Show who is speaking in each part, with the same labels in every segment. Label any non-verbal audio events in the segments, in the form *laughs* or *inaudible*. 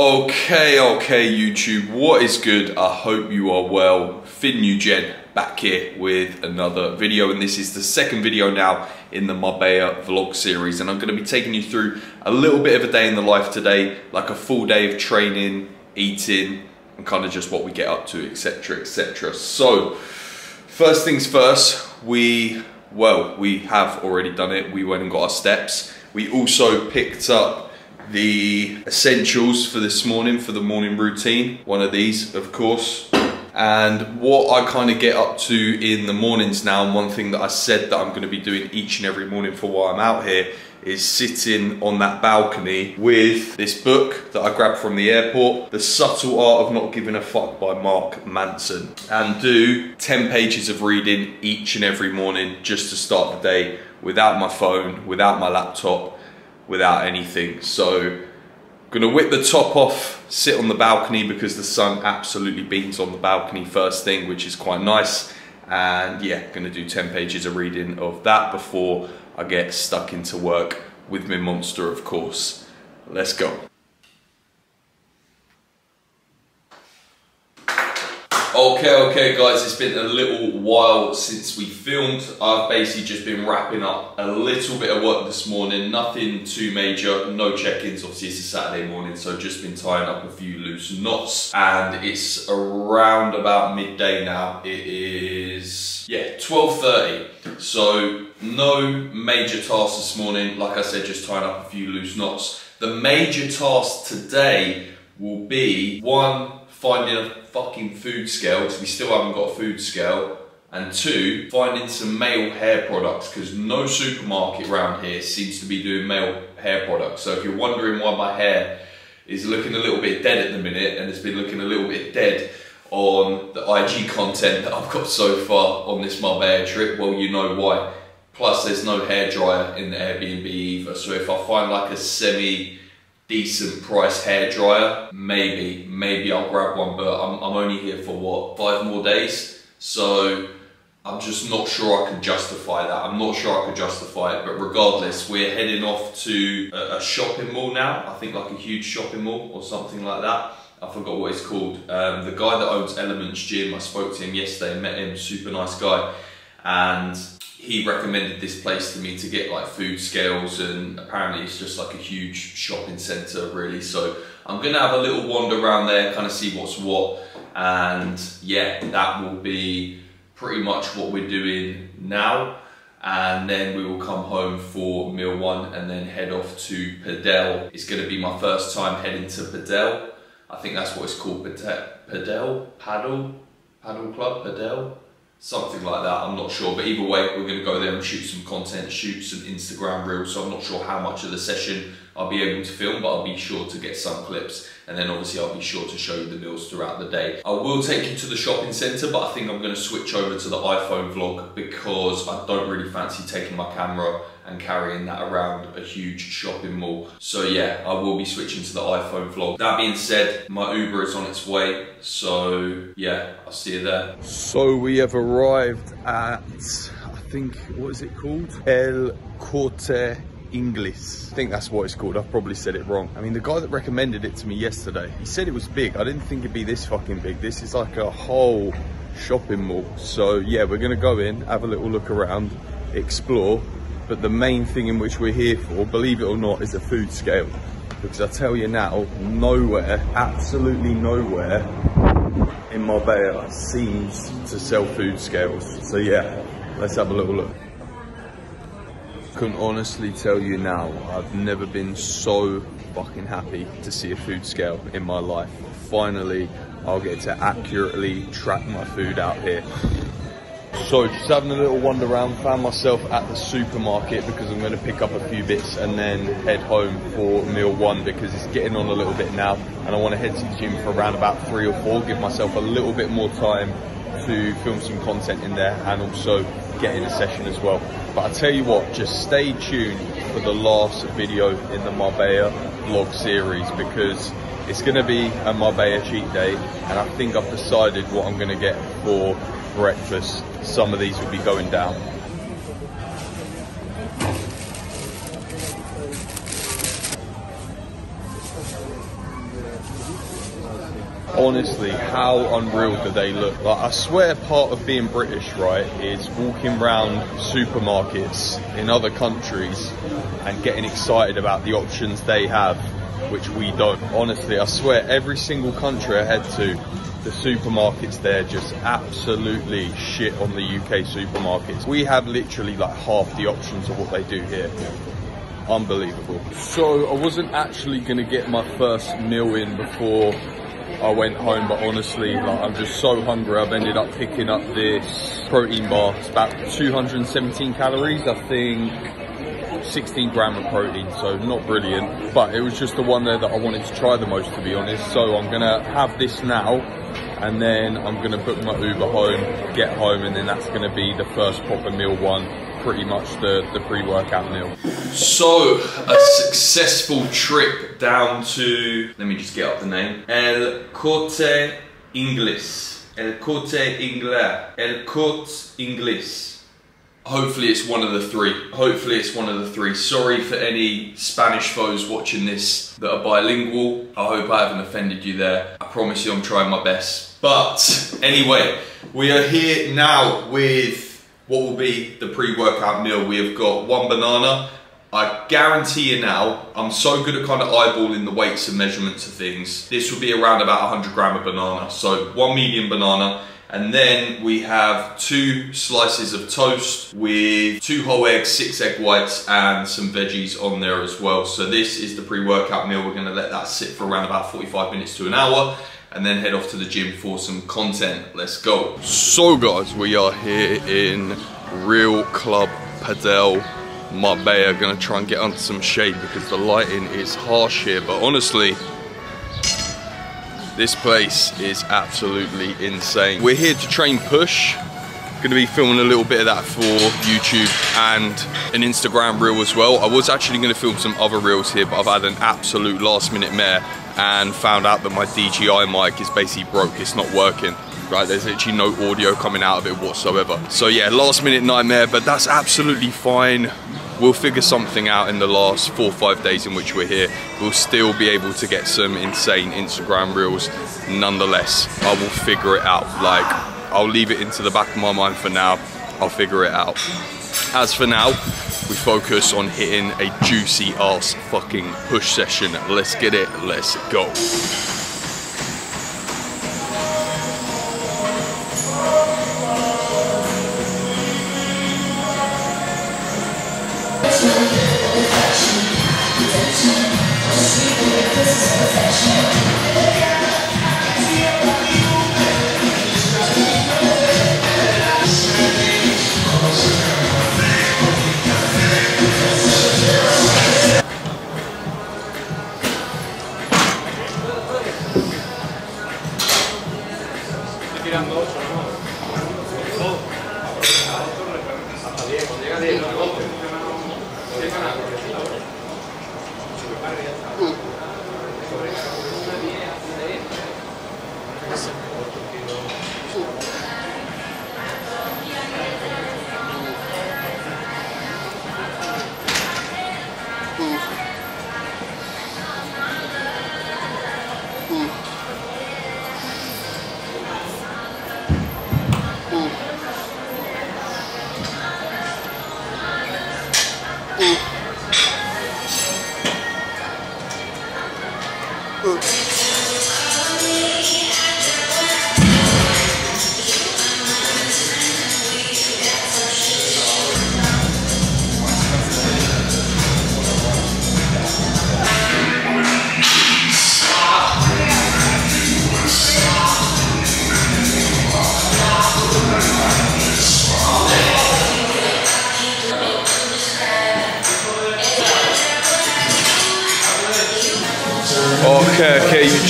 Speaker 1: Okay, okay, YouTube, what is good? I hope you are well. Fin Newgen back here with another video, and this is the second video now in the Marbella vlog series. And I'm going to be taking you through a little bit of a day in the life today, like a full day of training, eating, and kind of just what we get up to, etc. etc. So, first things first, we well, we have already done it. We went and got our steps. We also picked up the essentials for this morning, for the morning routine. One of these, of course. And what I kind of get up to in the mornings now, and one thing that I said that I'm going to be doing each and every morning for while I'm out here, is sitting on that balcony with this book that I grabbed from the airport, The Subtle Art of Not Giving a Fuck by Mark Manson, and do 10 pages of reading each and every morning just to start the day without my phone, without my laptop, without anything. So gonna whip the top off, sit on the balcony because the sun absolutely beams on the balcony first thing, which is quite nice. And yeah, gonna do 10 pages of reading of that before I get stuck into work with my monster, of course. Let's go. Okay, okay guys, it's been a little while since we filmed. I've basically just been wrapping up a little bit of work this morning, nothing too major, no check-ins, obviously it's a Saturday morning, so just been tying up a few loose knots. And it's around about midday now. It is, yeah, 12.30. So no major tasks this morning. Like I said, just tying up a few loose knots. The major task today will be one, finding a fucking food scale because we still haven't got a food scale. And two finding some male hair products because no supermarket around here seems to be doing male hair products. So if you're wondering why my hair is looking a little bit dead at the minute and it's been looking a little bit dead on the IG content that I've got so far on this Marbella trip well you know why. Plus there's no hair dryer in the Airbnb either. So if I find like a semi decent price hair dryer, maybe, maybe I'll grab one, but I'm, I'm only here for what, five more days? So I'm just not sure I can justify that. I'm not sure I can justify it, but regardless, we're heading off to a, a shopping mall now. I think like a huge shopping mall or something like that. I forgot what it's called. Um, the guy that owns Elements Gym, I spoke to him yesterday, met him, super nice guy. And he recommended this place to me to get like food scales and apparently it's just like a huge shopping center really. So I'm gonna have a little wander around there kind of see what's what. And yeah that will be pretty much what we're doing now. And then we will come home for meal one and then head off to Padel. It's going to be my first time heading to Padel. I think that's what it's called, Padel, Paddle, Paddle Club, Padel something like that. I'm not sure, but either way, we're going to go there and shoot some content, shoot some Instagram reels. So I'm not sure how much of the session I'll be able to film, but I'll be sure to get some clips. And then obviously I'll be sure to show you the meals throughout the day. I will take you to the shopping center, but I think I'm going to switch over to the iPhone vlog because I don't really fancy taking my camera and carrying that around a huge shopping mall. So yeah, I will be switching to the iPhone vlog. That being said, my Uber is on its way. So yeah, I'll see you there. So we have arrived at, I think, what is it called? El Corte Inglés. I think that's what it's called. I've probably said it wrong. I mean, the guy that recommended it to me yesterday, he said it was big. I didn't think it'd be this fucking big. This is like a whole shopping mall. So yeah, we're gonna go in, have a little look around, explore. But the main thing in which we're here for, believe it or not, is a food scale. Because I tell you now, nowhere, absolutely nowhere in Marbella seems to sell food scales. So yeah, let's have a little look can honestly tell you now, I've never been so fucking happy to see a food scale in my life. Finally, I'll get to accurately track my food out here. So just having a little wander around, found myself at the supermarket because I'm going to pick up a few bits and then head home for meal one because it's getting on a little bit now and I want to head to the gym for around about three or four, give myself a little bit more time to film some content in there and also get in a session as well. But I tell you what, just stay tuned for the last video in the Marbella vlog series because it's going to be a Marbella cheat day and I think I've decided what I'm going to get for breakfast. Some of these will be going down.
Speaker 2: Honestly, how unreal do they look? Like, I swear part of being British, right, is walking around supermarkets in other countries and getting excited about the options they have, which we don't. Honestly, I swear every single country I head to, the supermarkets there just absolutely shit on the UK supermarkets. We have literally like half the options of what they do here unbelievable. So I wasn't actually gonna get my first meal in before I went home, but honestly, like I'm just so hungry. I've ended up picking up this protein bar. It's about 217 calories, I think 16 gram of protein, so not brilliant. But it was just the one there that I wanted to try the most, to be honest. So I'm gonna have this now, and then I'm gonna book my Uber home, get home, and then that's gonna be the first proper meal one pretty much the, the pre-workout meal.
Speaker 1: So, a successful trip down to, let me just get up the name, El Corte Inglés. El Corte Inglés. El Corte Inglés. Hopefully it's one of the three. Hopefully it's one of the three. Sorry for any Spanish foes watching this that are bilingual. I hope I haven't offended you there. I promise you I'm trying my best. But anyway, we are here now with what will be the pre-workout meal. We have got one banana. I guarantee you now, I'm so good at kind of eyeballing the weights and measurements of things. This will be around about 100 gram of banana. So one medium banana. And then we have two slices of toast with two whole eggs, six egg whites, and some veggies on there as well. So this is the pre-workout meal. We're gonna let that sit for around about 45 minutes to an hour and then head off to the gym for some content. Let's go.
Speaker 2: So guys, we are here in Real Club Padel Marbella. Gonna try and get under some shade because the lighting is harsh here, but honestly, this place is absolutely insane. We're here to train push. Gonna be filming a little bit of that for YouTube and an Instagram reel as well. I was actually gonna film some other reels here, but I've had an absolute last minute mare and found out that my DJI mic is basically broke, it's not working. Right, there's literally no audio coming out of it whatsoever. So yeah, last minute nightmare, but that's absolutely fine. We'll figure something out in the last four or five days in which we're here. We'll still be able to get some insane Instagram reels. Nonetheless, I will figure it out. Like, I'll leave it into the back of my mind for now. I'll figure it out. As for now, we focus on hitting a juicy ass fucking push session. Let's get it, let's go.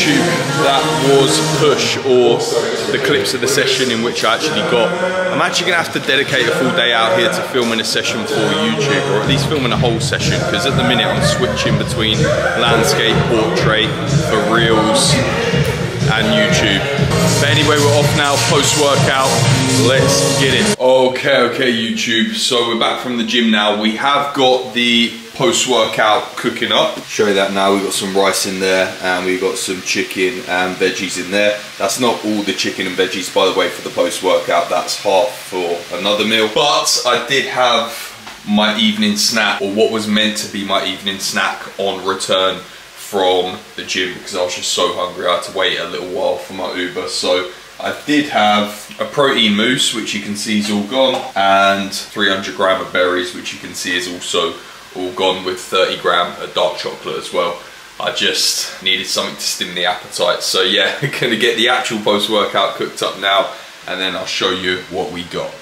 Speaker 2: YouTube. That was Push, or the clips of the session in which I actually got. I'm actually gonna have to dedicate a full day out here to filming a session for YouTube, or at least filming a whole session, because at the minute I'm switching between landscape, portrait, for reels, and YouTube. But anyway, we're off now, post-workout. Let's get it. Okay, okay, YouTube. So we're back from the gym now. We have got the post-workout cooking up. Show you that now. We've got some rice in there and we've got some chicken and veggies in there. That's not all the chicken and veggies, by the way, for the post-workout. That's half for another meal. But I did have my evening snack, or what was meant to be my evening snack on return from the gym because I was just so hungry. I had to wait a little while for my Uber. So I did have a protein mousse, which you can see is all gone, and 300 gram of berries, which you can see is also all gone with 30 gram of dark chocolate as well. I just needed something to stim the appetite. So yeah, *laughs* gonna get the actual post-workout cooked up now, and then I'll show you what we got.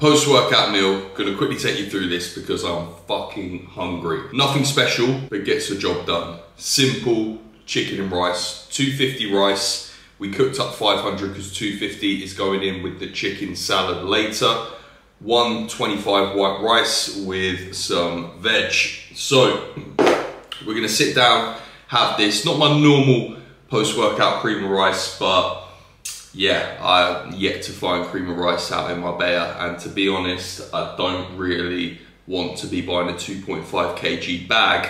Speaker 2: Post-workout meal, gonna quickly take you through this because I'm fucking hungry. Nothing special, but gets the job done. Simple chicken and rice, 250 rice. We cooked up 500 because 250 is going in with the chicken salad later. 125 white rice with some veg. So we're gonna sit down, have this, not my normal post-workout cream of rice, but yeah, I'm yet to find cream of rice out in Marbella. And to be honest, I don't really want to be buying a 2.5 kg bag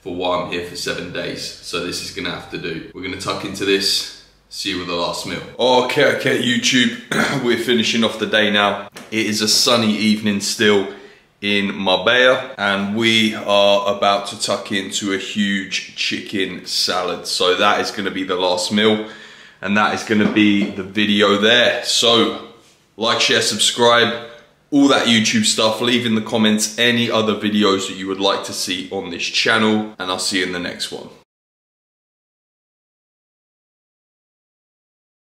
Speaker 2: for why I'm here for seven days. So this is gonna have to do. We're gonna tuck into this, See you with the last meal. Okay, okay, YouTube. *clears throat* We're finishing off the day now. It is a sunny evening still in Marbella and we are about to tuck into a huge chicken salad. So that is gonna be the last meal and that is gonna be the video there. So like, share, subscribe, all that YouTube stuff. Leave in the comments any other videos that you would like to see on this channel and I'll see you in the next one.